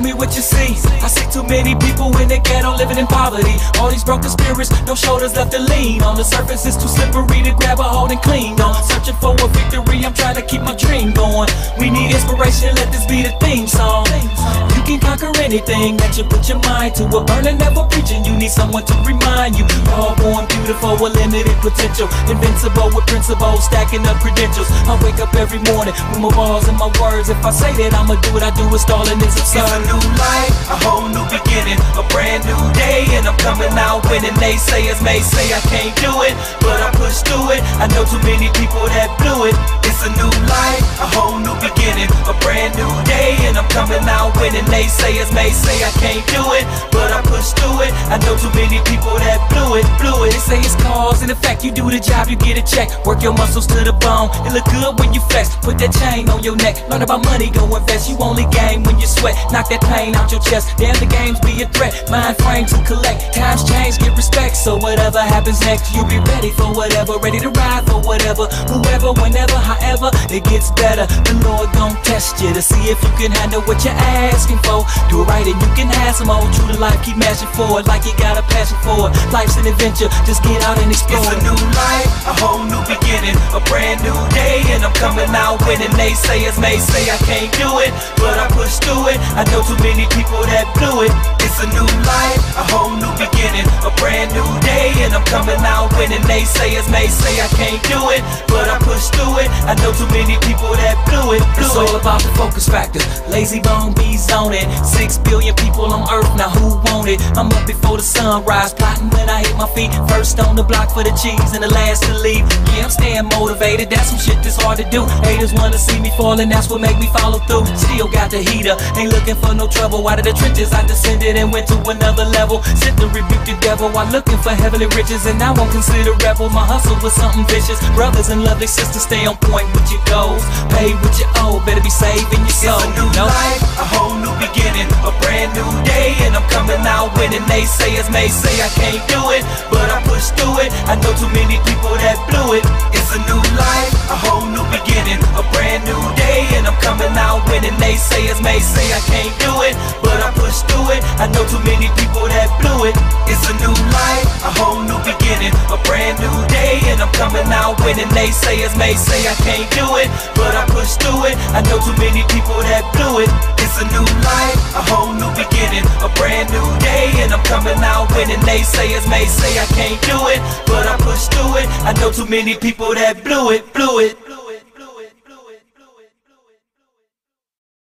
what you see. I see too many people in the ghetto living in poverty. All these broken spirits, no shoulders left to lean on. The surface is too slippery to grab a hold and cling on. Searching for a victory, I'm trying to keep my dream going. We need inspiration, let this be the theme song. You can conquer anything that you put your mind to. A burning, never preaching. You need someone to remind you. All born beautiful with limited potential. Invincible with principles, stacking up credentials. I wake up every morning with my balls and my words. If I say that I'ma do what I do, it's stalling is absurd. New life, a whole new beginning, a brand new day, and I'm coming out winning. Naysayers may say I can't do it, but I push through it. I know too many people that blew it. It's a new life, a whole new beginning, a brand new day, and I'm coming out winning. Naysayers may say I can't do it, I know too many people that blew it, blew it. They say it's cause and effect. You do the job, you get a check. Work your muscles to the bone. It look good when you flex. Put that chain on your neck. Learn about money, go invest. You only gain when you sweat. Knock that pain out your chest. Damn, the games be a threat. Mind frame to collect. Times change, get respect. So whatever happens next, you be ready for whatever. Ready to ride for whatever. Whoever, whenever, however, it gets better. The Lord gon' test you to see if you can handle what you're asking for. Do it right and you can have some old true to life. Keep mashing forward like you got a passion for it. Life's an adventure. Just get out and explore. It's a new life, a whole new beginning, a brand new day, and I'm coming out winning. Naysayers may say I can't do it, but I push through it. I know too many people that blew it. It's a new life, a whole new beginning, a brand new day, and I'm coming out winning. Naysayers may say I can't do it, but I push through it. I know too many people that blew it, blew It's it. all about the focus factor. Layzie Bone be zoning. Six billion people on earth, now who want it? I'm up before the sunrise, plotting when I my feet. First on the block for the cheese and the last to leave. Yeah, I'm staying motivated. That's some shit that's hard to do. Haters wanna see me falling, that's what make me follow through. Still got the heater, ain't looking for no trouble. Out of the trenches, I descended and went to another level. Sit to rebuke the devil while looking for heavenly riches. And I won't consider rebel. My hustle was something vicious. Brothers and lovely sisters, stay on point with your goals. Pay what you owe, better be saving your soul. It's a new life, a whole new winning. Naysayers may say I can't do it, but I push through it. I know too many people that blew it. It's a new life, a whole new beginning, a brand new day, and I'm coming out winning. Naysayers may say I can't do it, but I push through it. I know too many people that blew it. It's a new life, a whole new beginning, a brand new day, and I'm coming out winning. Naysayers may say I can't do it, but I push through it. I know too many people that blew it. It's a new life, a whole new beginning, coming out winning. Naysayers may say I can't do it, but I push through it. I know too many people that blew it, blew it.